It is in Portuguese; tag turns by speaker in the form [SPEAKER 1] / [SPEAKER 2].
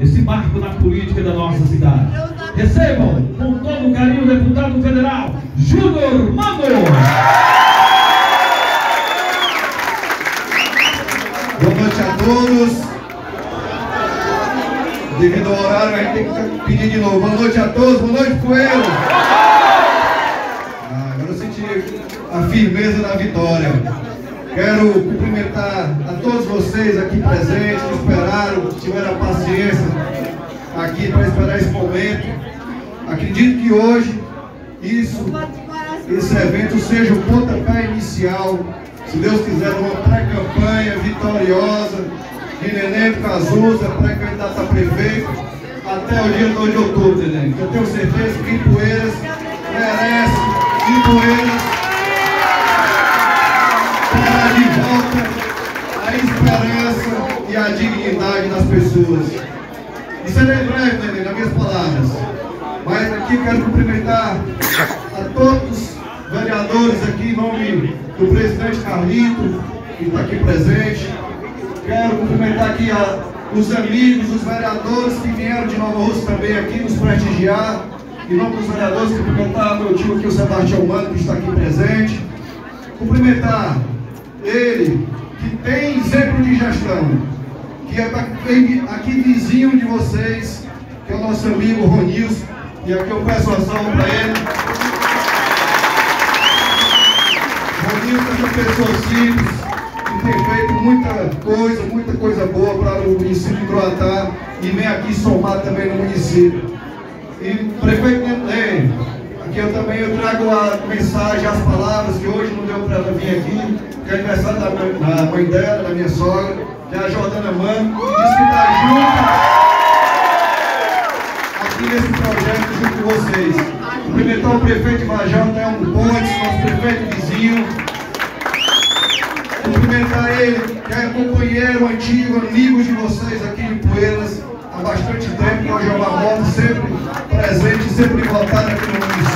[SPEAKER 1] esse marco na política da nossa cidade. Recebam com todo carinho o deputado federal Júnior Mano.
[SPEAKER 2] Boa noite a todos. Devido ao horário, a gente tem que pedir de novo. Boa noite a todos, boa noite, Coelho. Ah, agora eu senti a firmeza da vitória. Quero cumprimentar a todos vocês aqui presentes, que esperaram, que tiveram a aqui para esperar esse momento. Acredito que hoje isso, esse evento seja o pontapé inicial, se Deus quiser, uma pré-campanha vitoriosa de Neném Cazuza, pré-candidato a prefeito, até o dia 2 de outubro, Neném. Eu tenho certeza que Ipueiras merece, Ipueiras terá de volta a esperança e a dignidade das pessoas. E serei Neném, nas minhas palavras. Mas aqui quero cumprimentar a todos os vereadores aqui em nome do presidente Carlito, que está aqui presente. Quero cumprimentar aqui a, os amigos, os vereadores que vieram de Nova Rússia também aqui nos prestigiar. Em nome dos vereadores, cumprimentar meu tio aqui, o Sebastião Mano, que está aqui presente. Cumprimentar ele, que tem exemplo de gestão, que é aqui vizinho de vocês, que é o nosso amigo Ronilson, e aqui eu peço uma salva para ele. Ronilson é uma pessoa simples, que tem feito muita coisa, muita coisa boa para o município de Croatá e vem aqui somar também no município. E prefeito Neném, aqui eu também eu trago a mensagem, as palavras que hoje não deu para ela vir aqui, que é aniversário da mãe, da mãe dela, da minha sogra, que é a Jordana Mano, que que está junto aqui nesse projeto junto com vocês. Cumprimentar o prefeito de Vajão, um Pontes, nosso prefeito vizinho. Cumprimentar ele, que é companheiro antigo, amigo de vocês aqui em Poeiras, há bastante tempo, que é o Jeová Moto, sempre presente, sempre votado aqui no município.